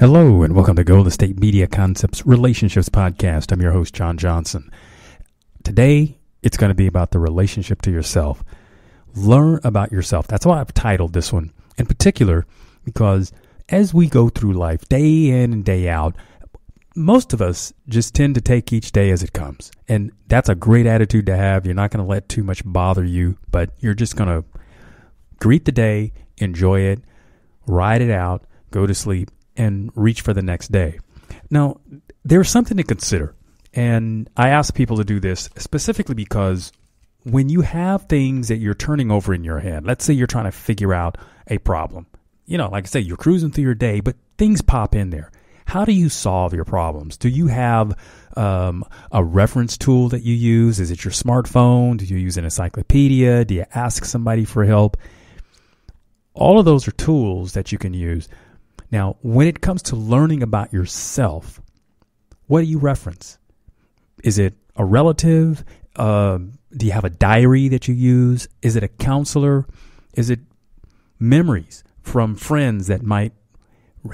Hello, and welcome to Golden State Media Concepts Relationships Podcast. I'm your host, John Johnson. Today, it's going to be about the relationship to yourself. Learn about yourself. That's why I've titled this one in particular, because as we go through life, day in and day out, most of us just tend to take each day as it comes. And that's a great attitude to have. You're not going to let too much bother you, but you're just going to greet the day, enjoy it, ride it out, go to sleep, and reach for the next day. Now, there's something to consider. And I ask people to do this specifically because when you have things that you're turning over in your head, let's say you're trying to figure out a problem, you know, like I say, you're cruising through your day, but things pop in there. How do you solve your problems? Do you have um, a reference tool that you use? Is it your smartphone? Do you use an encyclopedia? Do you ask somebody for help? All of those are tools that you can use. Now, when it comes to learning about yourself, what do you reference? Is it a relative? Uh, do you have a diary that you use? Is it a counselor? Is it memories from friends that might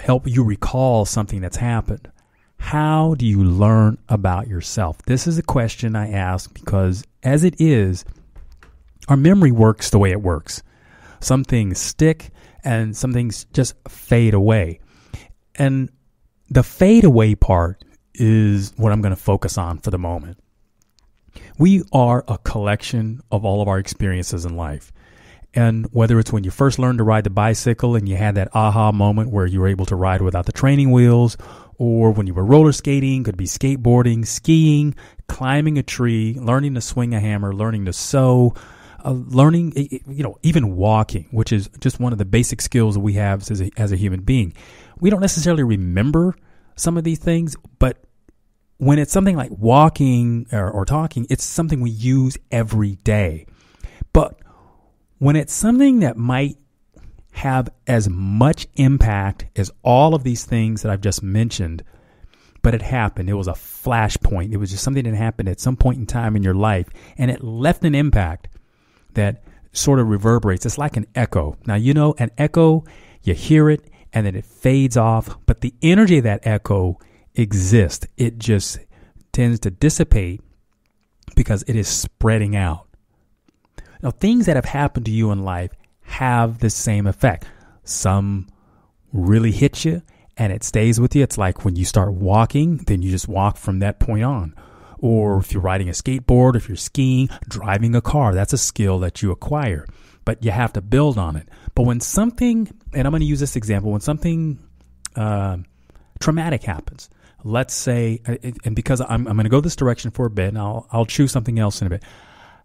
help you recall something that's happened? How do you learn about yourself? This is a question I ask because, as it is, our memory works the way it works. Some things stick and some things just fade away. And the fade away part is what I'm going to focus on for the moment. We are a collection of all of our experiences in life. And whether it's when you first learned to ride the bicycle and you had that aha moment where you were able to ride without the training wheels, or when you were roller skating, could be skateboarding, skiing, climbing a tree, learning to swing a hammer, learning to sew, uh, learning, you know, even walking, which is just one of the basic skills that we have as a, as a human being. We don't necessarily remember some of these things, but when it's something like walking or, or talking, it's something we use every day. But when it's something that might have as much impact as all of these things that I've just mentioned, but it happened. It was a flashpoint. It was just something that happened at some point in time in your life, and it left an impact that sort of reverberates. It's like an echo. Now, you know, an echo, you hear it and then it fades off, but the energy of that echo exists. It just tends to dissipate because it is spreading out. Now, things that have happened to you in life have the same effect. Some really hit you and it stays with you. It's like when you start walking, then you just walk from that point on. Or if you're riding a skateboard, if you're skiing, driving a car, that's a skill that you acquire, but you have to build on it. But when something, and I'm going to use this example, when something uh, traumatic happens, let's say, and because I'm, I'm going to go this direction for a bit, and I'll, I'll choose something else in a bit.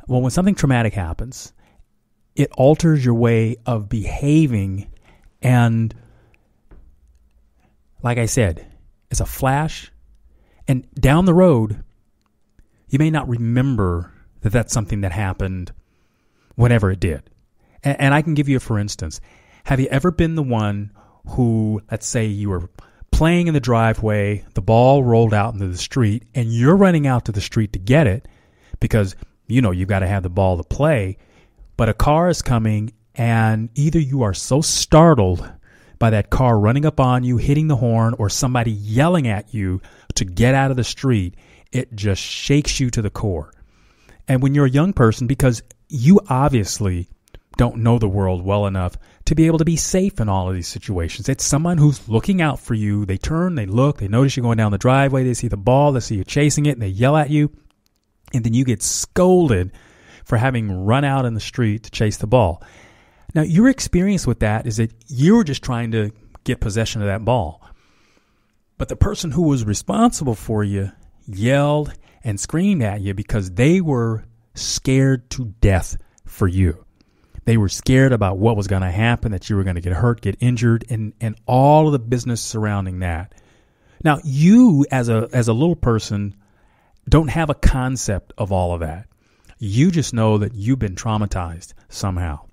Well, when something traumatic happens, it alters your way of behaving. And like I said, it's a flash. And down the road, you may not remember that that's something that happened whenever it did. And, and I can give you a for instance. Have you ever been the one who, let's say you were playing in the driveway, the ball rolled out into the street, and you're running out to the street to get it because you know, you've got to have the ball to play. But a car is coming, and either you are so startled by that car running up on you, hitting the horn, or somebody yelling at you to get out of the street, it just shakes you to the core. And when you're a young person, because you obviously don't know the world well enough to be able to be safe in all of these situations. It's someone who's looking out for you. They turn, they look, they notice you going down the driveway, they see the ball, they see you chasing it, and they yell at you and then you get scolded for having run out in the street to chase the ball. Now, your experience with that is that you were just trying to get possession of that ball. But the person who was responsible for you yelled and screamed at you because they were scared to death for you. They were scared about what was going to happen, that you were going to get hurt, get injured, and, and all of the business surrounding that. Now, you as a as a little person don't have a concept of all of that. You just know that you've been traumatized somehow.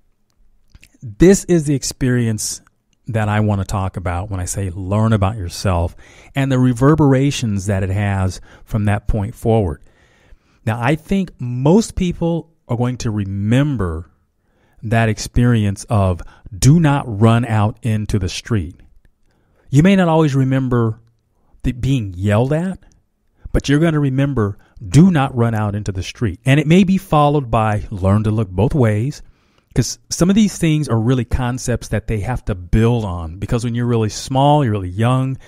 This is the experience that I want to talk about when I say learn about yourself and the reverberations that it has from that point forward. Now, I think most people are going to remember that experience of do not run out into the street. You may not always remember the being yelled at, but you're going to remember do not run out into the street. And it may be followed by learn to look both ways because some of these things are really concepts that they have to build on because when you're really small, you're really young,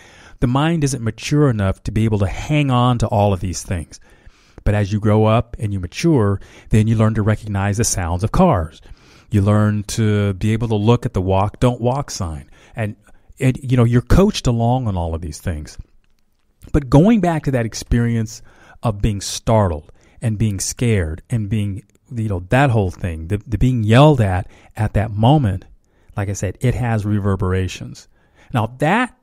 the mind isn't mature enough to be able to hang on to all of these things. But as you grow up and you mature, then you learn to recognize the sounds of cars. You learn to be able to look at the walk, don't walk sign. And, and you know, you're coached along on all of these things. But going back to that experience of being startled and being scared and being, you know, that whole thing, the, the being yelled at at that moment, like I said, it has reverberations. Now that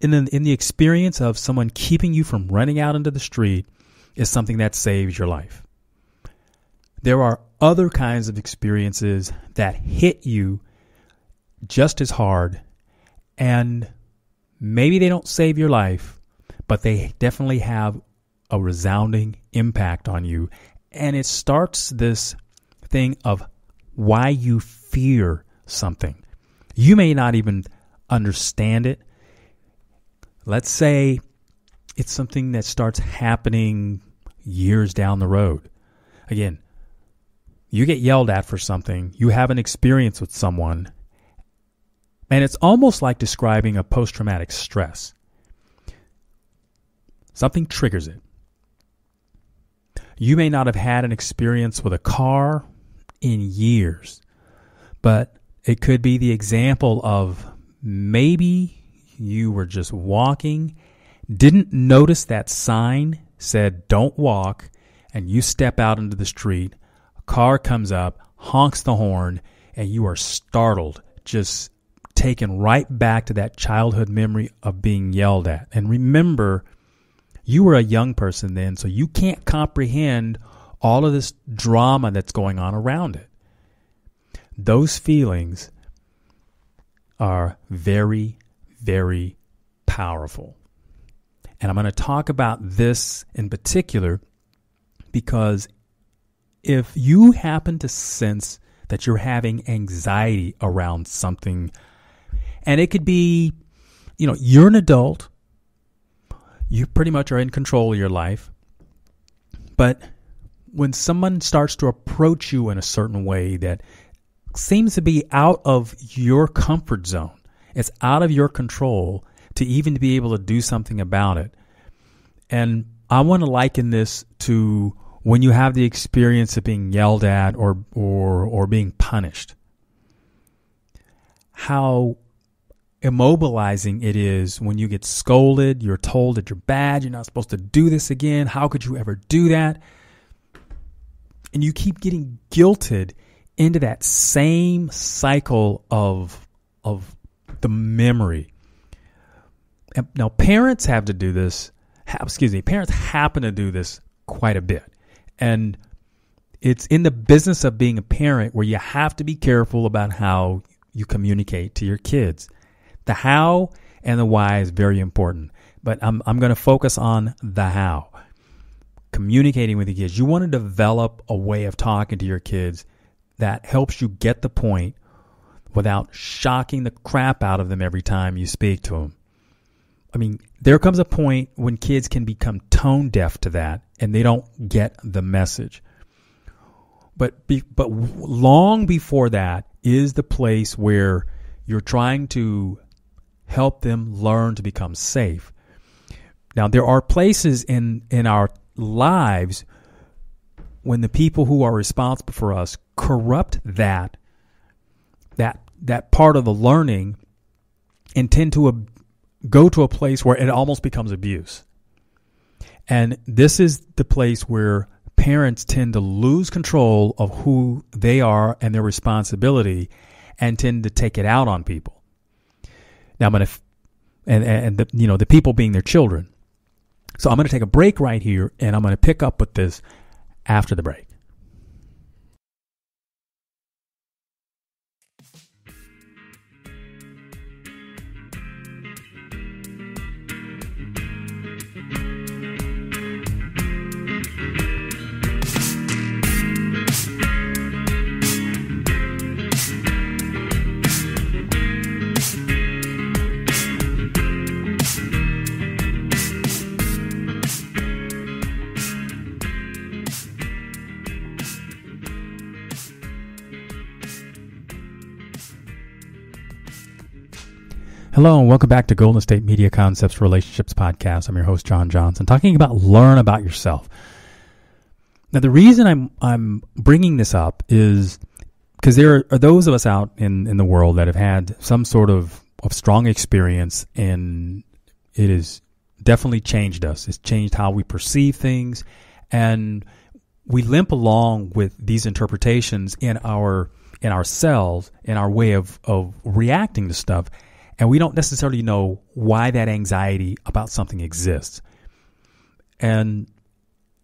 in the, in the experience of someone keeping you from running out into the street is something that saves your life. There are other kinds of experiences that hit you just as hard and maybe they don't save your life, but they definitely have a resounding impact on you. And it starts this thing of why you fear something. You may not even understand it. Let's say it's something that starts happening years down the road. Again, you get yelled at for something, you have an experience with someone, and it's almost like describing a post traumatic stress. Something triggers it. You may not have had an experience with a car in years, but it could be the example of maybe you were just walking, didn't notice that sign said don't walk, and you step out into the street, a car comes up, honks the horn, and you are startled, just taken right back to that childhood memory of being yelled at. And remember, you were a young person then, so you can't comprehend all of this drama that's going on around it. Those feelings are very, very powerful. And I'm going to talk about this in particular because if you happen to sense that you're having anxiety around something, and it could be, you know, you're an adult, you pretty much are in control of your life. But when someone starts to approach you in a certain way that seems to be out of your comfort zone, it's out of your control to even be able to do something about it. And I want to liken this to when you have the experience of being yelled at or or or being punished. How immobilizing it is when you get scolded, you're told that you're bad, you're not supposed to do this again. How could you ever do that? And you keep getting guilted into that same cycle of of the memory. Now parents have to do this, excuse me, parents happen to do this quite a bit. And it's in the business of being a parent where you have to be careful about how you communicate to your kids the how and the why is very important, but I'm, I'm going to focus on the how. Communicating with your kids. You want to develop a way of talking to your kids that helps you get the point without shocking the crap out of them every time you speak to them. I mean, there comes a point when kids can become tone deaf to that and they don't get the message. But be, but long before that is the place where you're trying to help them learn to become safe. Now, there are places in, in our lives when the people who are responsible for us corrupt that that that part of the learning and tend to a, go to a place where it almost becomes abuse. And this is the place where parents tend to lose control of who they are and their responsibility and tend to take it out on people. Now I'm going to, and, and the, you know, the people being their children. So I'm going to take a break right here and I'm going to pick up with this after the break. Hello and welcome back to Golden State Media Concepts Relationships Podcast. I'm your host John Johnson, talking about learn about yourself. Now, the reason I'm I'm bringing this up is because there are those of us out in in the world that have had some sort of of strong experience, and it has definitely changed us. It's changed how we perceive things, and we limp along with these interpretations in our in ourselves in our way of of reacting to stuff and we don't necessarily know why that anxiety about something exists. And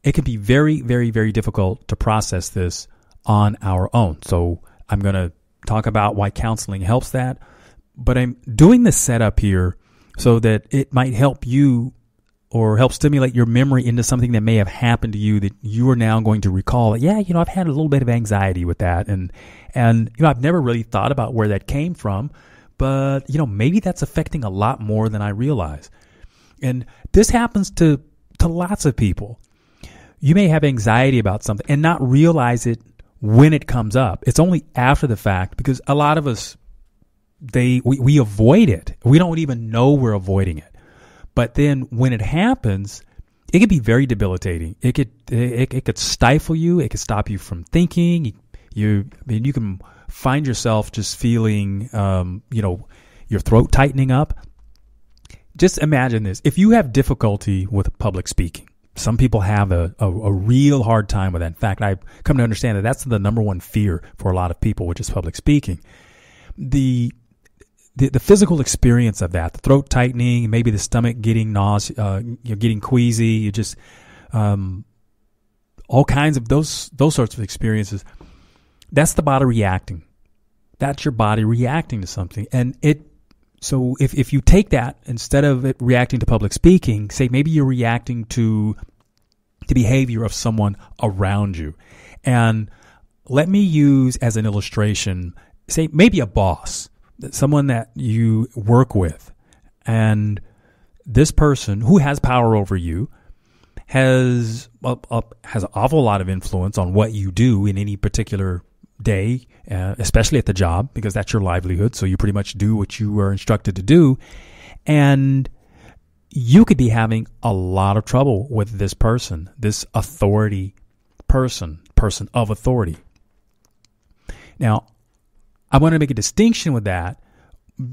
it can be very, very, very difficult to process this on our own. So I'm going to talk about why counseling helps that. But I'm doing this setup here so that it might help you or help stimulate your memory into something that may have happened to you that you are now going to recall. Yeah, you know, I've had a little bit of anxiety with that. And, and, you know, I've never really thought about where that came from but you know, maybe that's affecting a lot more than I realize. And this happens to to lots of people. You may have anxiety about something and not realize it when it comes up. It's only after the fact because a lot of us they we, we avoid it. We don't even know we're avoiding it. But then when it happens, it can be very debilitating. It could it, it could stifle you. It could stop you from thinking. You I mean you can find yourself just feeling, um, you know, your throat tightening up, just imagine this. If you have difficulty with public speaking, some people have a, a, a, real hard time with that. In fact, I've come to understand that that's the number one fear for a lot of people, which is public speaking. The the, the physical experience of that, the throat tightening, maybe the stomach getting nausea, uh, you know, getting queasy, you just um, all kinds of those those sorts of experiences that's the body reacting. That's your body reacting to something. And it, so if, if you take that instead of it reacting to public speaking, say maybe you're reacting to the behavior of someone around you. And let me use as an illustration, say maybe a boss, someone that you work with. And this person who has power over you has uh, uh, has an awful lot of influence on what you do in any particular day, uh, especially at the job, because that's your livelihood. So you pretty much do what you were instructed to do. And you could be having a lot of trouble with this person, this authority person, person of authority. Now, I want to make a distinction with that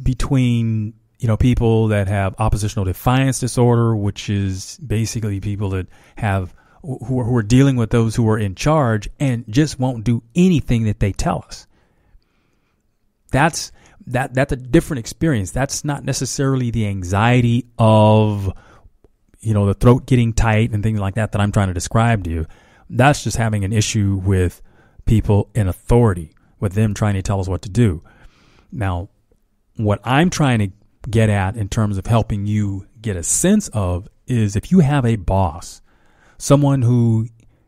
between you know people that have oppositional defiance disorder, which is basically people that have who are, who are dealing with those who are in charge and just won't do anything that they tell us. That's that that's a different experience. That's not necessarily the anxiety of you know the throat getting tight and things like that that I'm trying to describe to you. That's just having an issue with people in authority, with them trying to tell us what to do. Now, what I'm trying to get at in terms of helping you get a sense of is if you have a boss someone who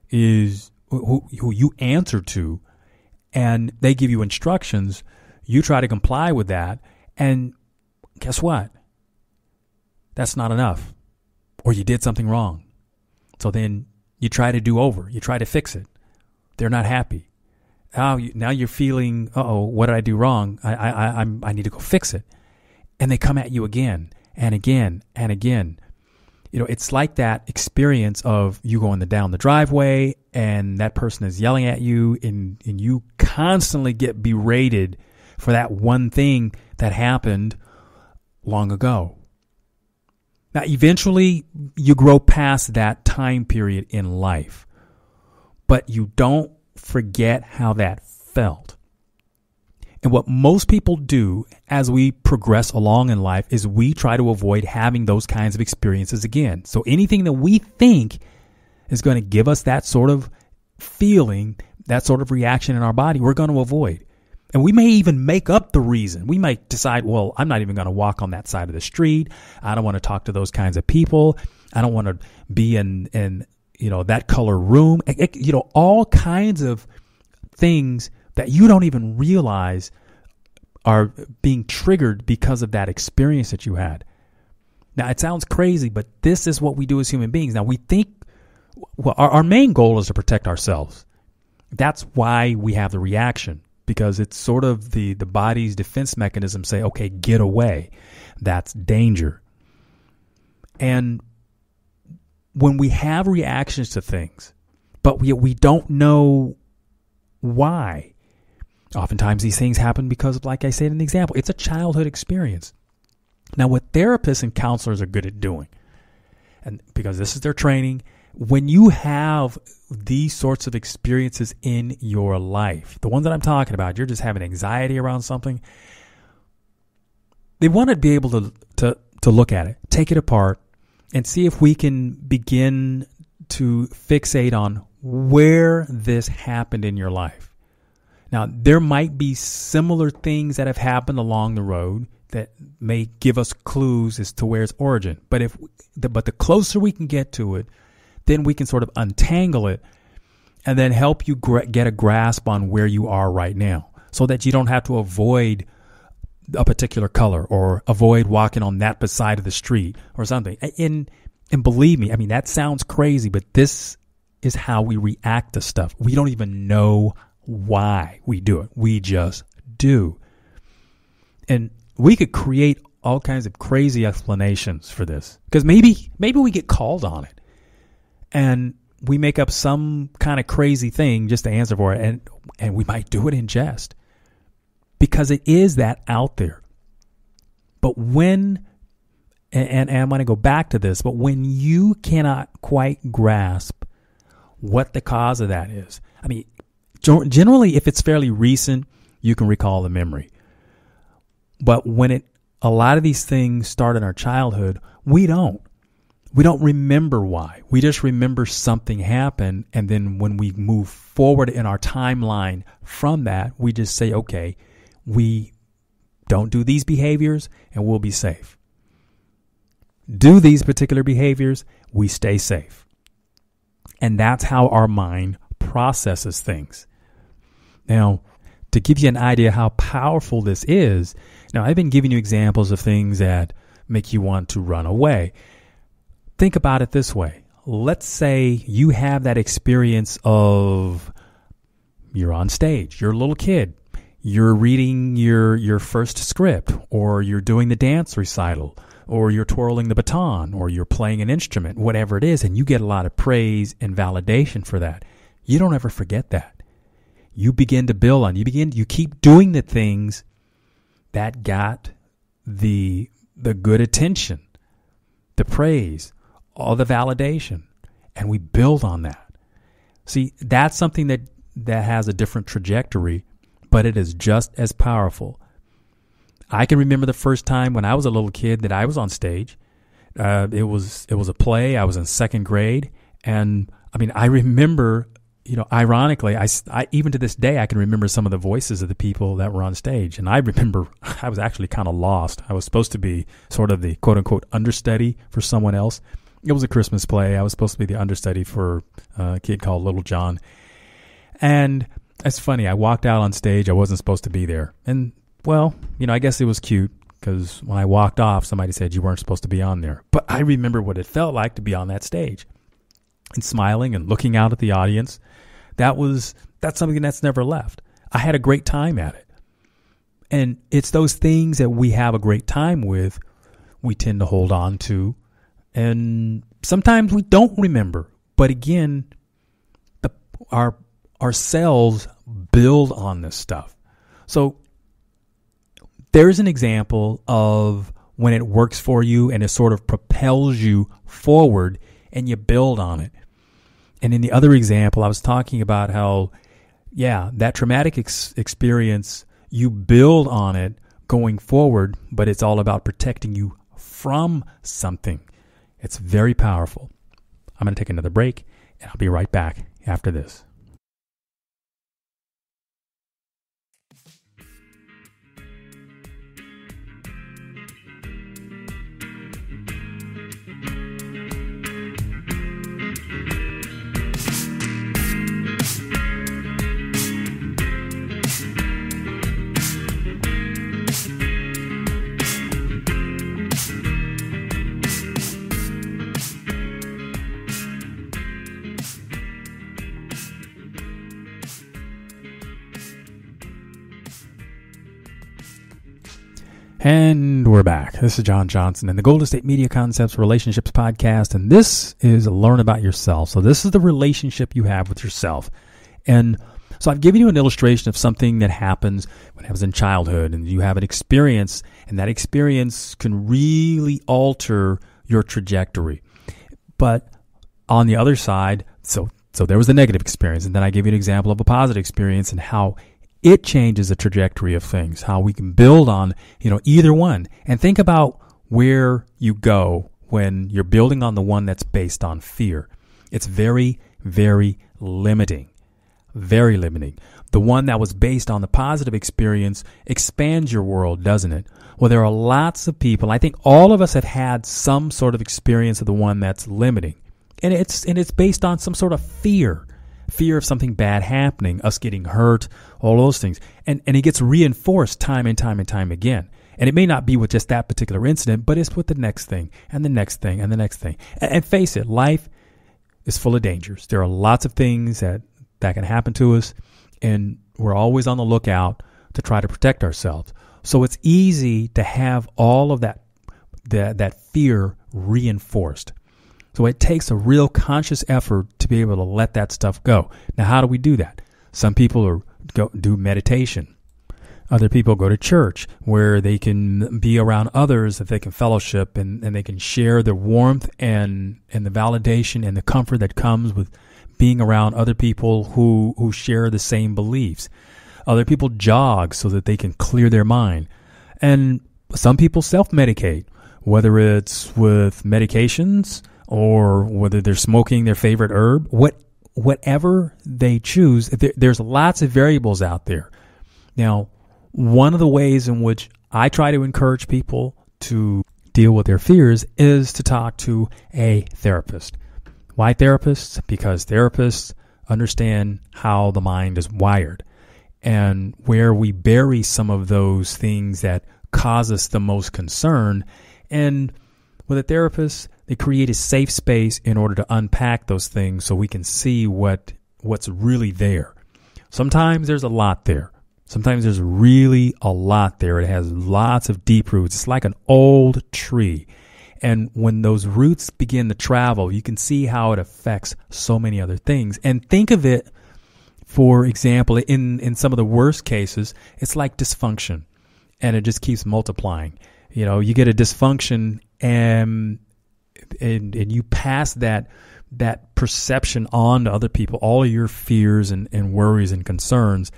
is who, who you answer to and they give you instructions, you try to comply with that and guess what? That's not enough. Or you did something wrong. So then you try to do over. You try to fix it. They're not happy. Now, you, now you're feeling, oh, what did I do wrong? I, I, I, I need to go fix it. And they come at you again and again and again you know, it's like that experience of you going the, down the driveway and that person is yelling at you and, and you constantly get berated for that one thing that happened long ago. Now, eventually you grow past that time period in life, but you don't forget how that felt. And what most people do as we progress along in life is we try to avoid having those kinds of experiences again. So anything that we think is going to give us that sort of feeling, that sort of reaction in our body, we're going to avoid. And we may even make up the reason. We might decide, well, I'm not even going to walk on that side of the street. I don't want to talk to those kinds of people. I don't want to be in, in, you know, that color room. It, you know, all kinds of things that you don't even realize are being triggered because of that experience that you had. Now, it sounds crazy, but this is what we do as human beings. Now, we think well, our, our main goal is to protect ourselves. That's why we have the reaction because it's sort of the the body's defense mechanism say, okay, get away. That's danger. And when we have reactions to things, but we we don't know why. Oftentimes these things happen because, like I said in the example, it's a childhood experience. Now, what therapists and counselors are good at doing, and because this is their training, when you have these sorts of experiences in your life, the ones that I'm talking about, you're just having anxiety around something, they want to be able to, to, to look at it, take it apart, and see if we can begin to fixate on where this happened in your life. Now, there might be similar things that have happened along the road that may give us clues as to where its origin. But if the, but the closer we can get to it, then we can sort of untangle it and then help you get a grasp on where you are right now so that you don't have to avoid a particular color or avoid walking on that side of the street or something. And and believe me, I mean that sounds crazy, but this is how we react to stuff. We don't even know why we do it. We just do. And we could create all kinds of crazy explanations for this because maybe maybe we get called on it and we make up some kind of crazy thing just to answer for it and and we might do it in jest because it is that out there but when and, and, i'm going to go back to this but when you cannot quite grasp what the cause of that is i mean generally if it's fairly recent you can recall the memory but when it a lot of these things start in our childhood we don't we don't remember why. We just remember something happened. And then when we move forward in our timeline from that, we just say, okay, we don't do these behaviors and we'll be safe. Do these particular behaviors, we stay safe. And that's how our mind processes things. Now, to give you an idea how powerful this is, now I've been giving you examples of things that make you want to run away think about it this way. Let's say you have that experience of you're on stage, you're a little kid, you're reading your your first script or you're doing the dance recital or you're twirling the baton or you're playing an instrument, whatever it is and you get a lot of praise and validation for that. You don't ever forget that. You begin to build on, you begin you keep doing the things that got the the good attention, the praise, all the validation, and we build on that. See, that's something that that has a different trajectory, but it is just as powerful. I can remember the first time when I was a little kid that I was on stage. Uh, it was it was a play. I was in second grade, and I mean, I remember, you know, ironically, I, I even to this day I can remember some of the voices of the people that were on stage, and I remember I was actually kind of lost. I was supposed to be sort of the quote unquote understudy for someone else, it was a Christmas play. I was supposed to be the understudy for uh, a kid called Little John. And it's funny, I walked out on stage. I wasn't supposed to be there. And, well, you know, I guess it was cute because when I walked off, somebody said you weren't supposed to be on there. But I remember what it felt like to be on that stage and smiling and looking out at the audience. That was, that's something that's never left. I had a great time at it. And it's those things that we have a great time with, we tend to hold on to and sometimes we don't remember. But again, the, our ourselves build on this stuff. So there's an example of when it works for you and it sort of propels you forward and you build on it. And in the other example, I was talking about how, yeah, that traumatic ex- experience, you build on it going forward, but it's all about protecting you from something. It's very powerful. I'm going to take another break and I'll be right back after this. And we're back. This is John Johnson and the Golden State Media Concepts Relationships Podcast. And this is Learn About Yourself. So, this is the relationship you have with yourself. And so, I've given you an illustration of something that happens when it happens in childhood, and you have an experience, and that experience can really alter your trajectory. But on the other side, so so there was the negative experience, and then I gave you an example of a positive experience and how it changes the trajectory of things, how we can build on, you know, either one. And think about where you go when you're building on the one that's based on fear. It's very, very limiting. Very limiting. The one that was based on the positive experience expands your world, doesn't it? Well, there are lots of people. I think all of us have had some sort of experience of the one that's limiting. And it's and it's based on some sort of fear fear of something bad happening, us getting hurt, all those things. And, and it gets reinforced time and time and time again. And it may not be with just that particular incident, but it's with the next thing and the next thing and the next thing. And, and face it, life is full of dangers. There are lots of things that, that can happen to us, and we're always on the lookout to try to protect ourselves. So it's easy to have all of that that, that fear reinforced. So it takes a real conscious effort to be able to let that stuff go. Now, how do we do that? Some people are, go, do meditation. Other people go to church where they can be around others that they can fellowship and, and they can share the warmth and, and the validation and the comfort that comes with being around other people who, who share the same beliefs. Other people jog so that they can clear their mind. And some people self medicate, whether it's with medications or whether they're smoking their favorite herb, what whatever they choose, there, there's lots of variables out there. Now, one of the ways in which I try to encourage people to deal with their fears is to talk to a therapist. Why therapists? Because therapists understand how the mind is wired and where we bury some of those things that cause us the most concern. And with a therapist, they create a safe space in order to unpack those things so we can see what what's really there. Sometimes there's a lot there. Sometimes there's really a lot there. It has lots of deep roots. It's like an old tree. And when those roots begin to travel, you can see how it affects so many other things. And think of it, for example, in, in some of the worst cases, it's like dysfunction and it just keeps multiplying. You know, you get a dysfunction and and, and you pass that that perception on to other people, all of your fears and, and worries and concerns,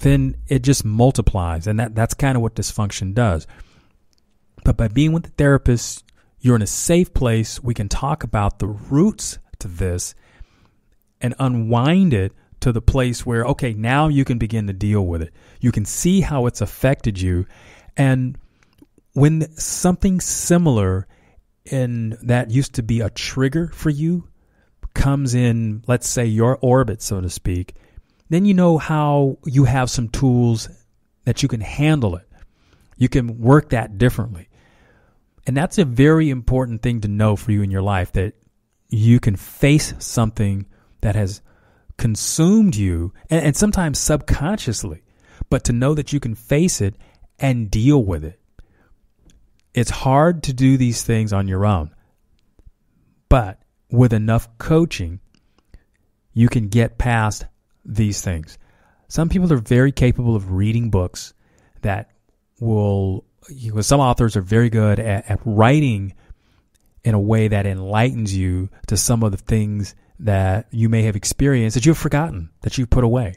then it just multiplies. And that, that's kind of what dysfunction does. But by being with the therapist, you're in a safe place. We can talk about the roots to this and unwind it to the place where, okay, now you can begin to deal with it. You can see how it's affected you. And when something similar and that used to be a trigger for you comes in, let's say, your orbit, so to speak, then you know how you have some tools that you can handle it. You can work that differently. And that's a very important thing to know for you in your life that you can face something that has consumed you and, and sometimes subconsciously, but to know that you can face it and deal with it. It's hard to do these things on your own. But with enough coaching, you can get past these things. Some people are very capable of reading books that will, you know, some authors are very good at, at writing in a way that enlightens you to some of the things that you may have experienced that you've forgotten, that you've put away.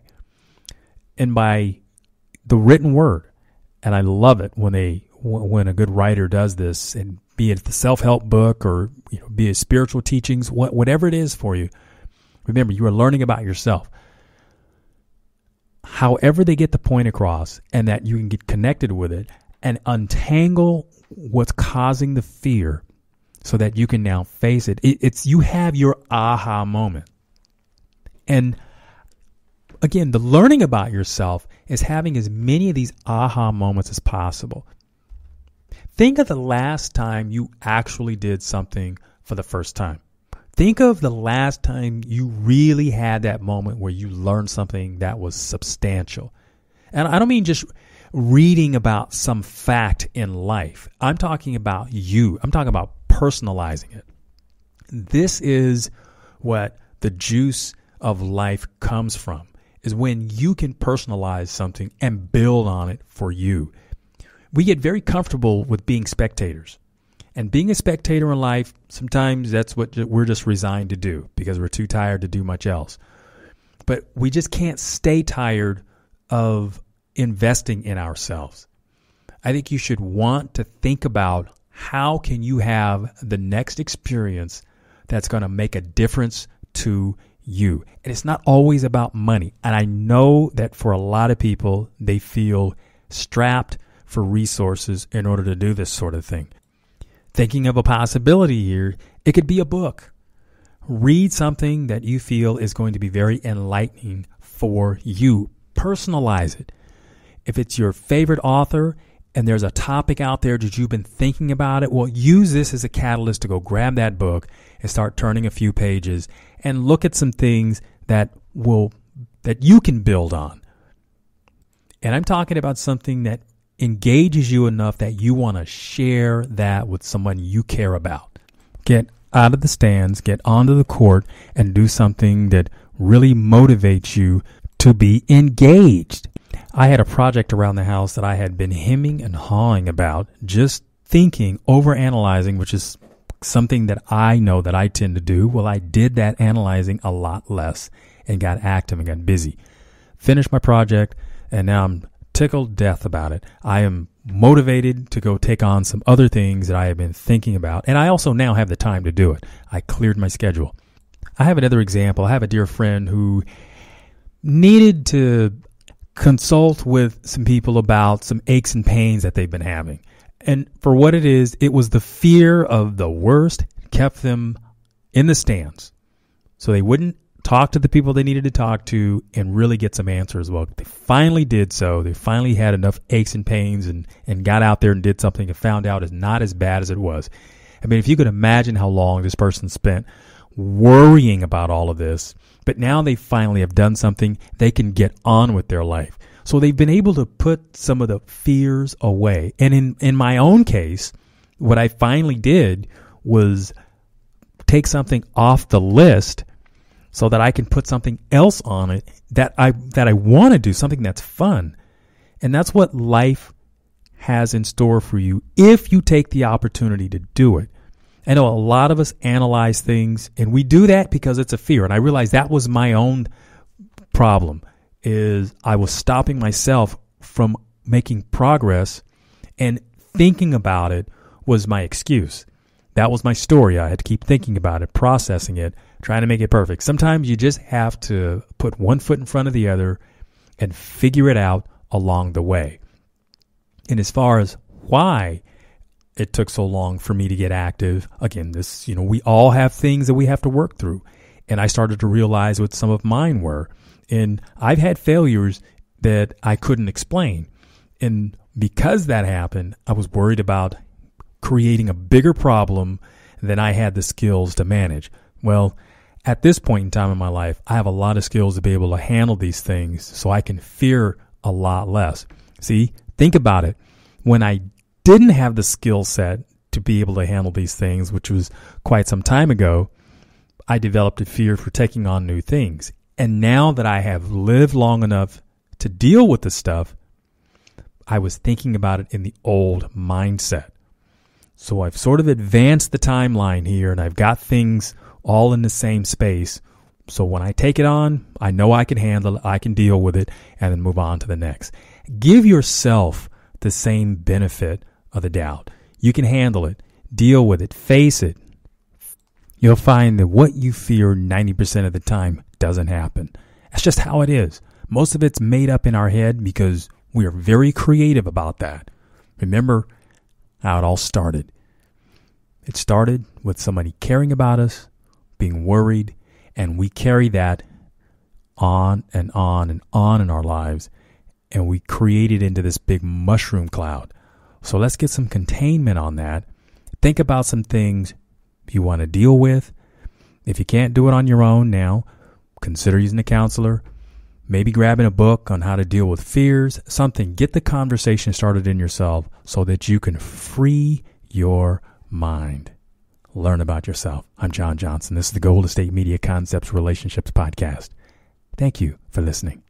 And by the written word, and I love it when they when a good writer does this, and be it the self help book or you know, be it spiritual teachings, whatever it is for you, remember you are learning about yourself. However, they get the point across, and that you can get connected with it and untangle what's causing the fear, so that you can now face it. it it's you have your aha moment, and again, the learning about yourself is having as many of these aha moments as possible. Think of the last time you actually did something for the first time. Think of the last time you really had that moment where you learned something that was substantial. And I don't mean just reading about some fact in life. I'm talking about you. I'm talking about personalizing it. This is what the juice of life comes from is when you can personalize something and build on it for you. We get very comfortable with being spectators. And being a spectator in life, sometimes that's what we're just resigned to do because we're too tired to do much else. But we just can't stay tired of investing in ourselves. I think you should want to think about how can you have the next experience that's going to make a difference to you. And it's not always about money. And I know that for a lot of people, they feel strapped for resources in order to do this sort of thing. Thinking of a possibility here, it could be a book. Read something that you feel is going to be very enlightening for you. Personalize it. If it's your favorite author and there's a topic out there that you've been thinking about it, well, use this as a catalyst to go grab that book and start turning a few pages and look at some things that will that you can build on. And I'm talking about something that engages you enough that you want to share that with someone you care about. Get out of the stands, get onto the court, and do something that really motivates you to be engaged. I had a project around the house that I had been hemming and hawing about, just thinking, over analyzing, which is something that I know that I tend to do. Well, I did that analyzing a lot less and got active and got busy. Finished my project, and now I'm tickled death about it. I am motivated to go take on some other things that I have been thinking about. And I also now have the time to do it. I cleared my schedule. I have another example. I have a dear friend who needed to consult with some people about some aches and pains that they've been having. And for what it is, it was the fear of the worst kept them in the stands. So they wouldn't talk to the people they needed to talk to and really get some answers. Well, they finally did so. They finally had enough aches and pains and, and got out there and did something and found out it's not as bad as it was. I mean, if you could imagine how long this person spent worrying about all of this, but now they finally have done something, they can get on with their life. So they've been able to put some of the fears away. And in, in my own case, what I finally did was take something off the list so that I can put something else on it that I that I want to do, something that's fun. And that's what life has in store for you if you take the opportunity to do it. I know a lot of us analyze things and we do that because it's a fear. And I realized that was my own problem is I was stopping myself from making progress and thinking about it was my excuse. That was my story. I had to keep thinking about it, processing it, trying to make it perfect. Sometimes you just have to put one foot in front of the other and figure it out along the way. And as far as why it took so long for me to get active, again, this, you know, we all have things that we have to work through. And I started to realize what some of mine were. And I've had failures that I couldn't explain. And because that happened, I was worried about creating a bigger problem than I had the skills to manage. Well, at this point in time in my life, I have a lot of skills to be able to handle these things so I can fear a lot less. See, think about it. When I didn't have the skill set to be able to handle these things, which was quite some time ago, I developed a fear for taking on new things. And now that I have lived long enough to deal with the stuff, I was thinking about it in the old mindset. So I've sort of advanced the timeline here and I've got things all in the same space. So when I take it on, I know I can handle it, I can deal with it, and then move on to the next. Give yourself the same benefit of the doubt. You can handle it, deal with it, face it. You'll find that what you fear 90% of the time doesn't happen. That's just how it is. Most of it's made up in our head because we are very creative about that. Remember how it all started. It started with somebody caring about us, being worried, and we carry that on and on and on in our lives, and we create it into this big mushroom cloud. So let's get some containment on that. Think about some things you want to deal with. If you can't do it on your own now, consider using a counselor. maybe grabbing a book on how to deal with fears, something. Get the conversation started in yourself so that you can free your mind. Learn about yourself. I'm John Johnson. This is the Golden State Media Concepts Relationships Podcast. Thank you for listening.